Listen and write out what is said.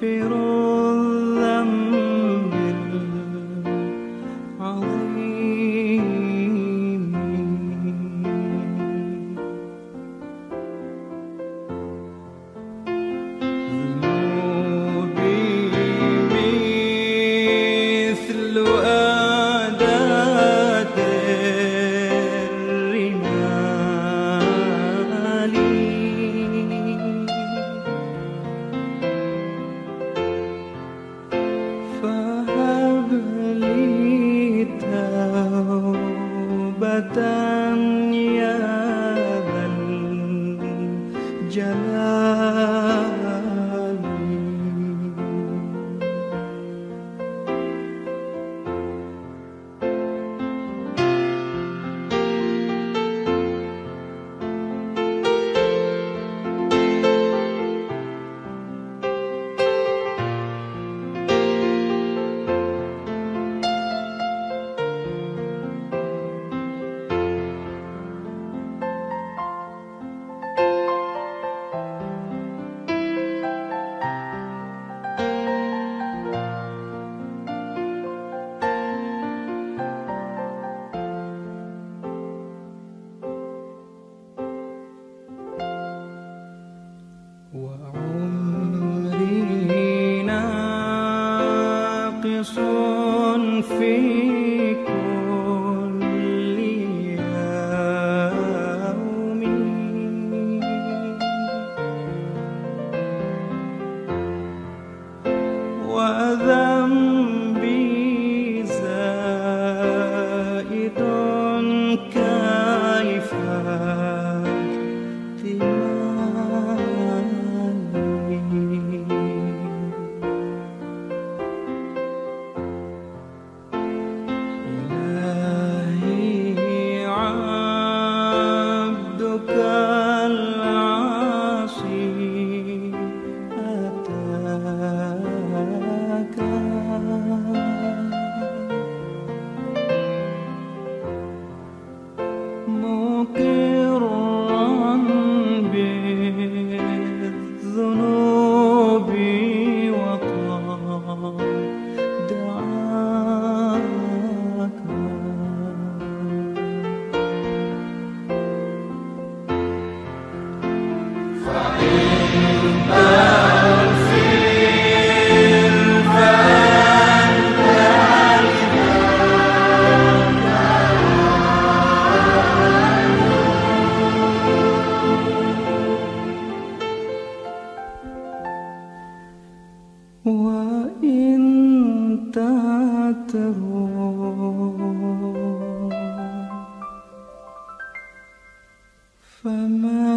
feroz. لي توبة يا ذا الجلال. feet. وإن تعتروا فما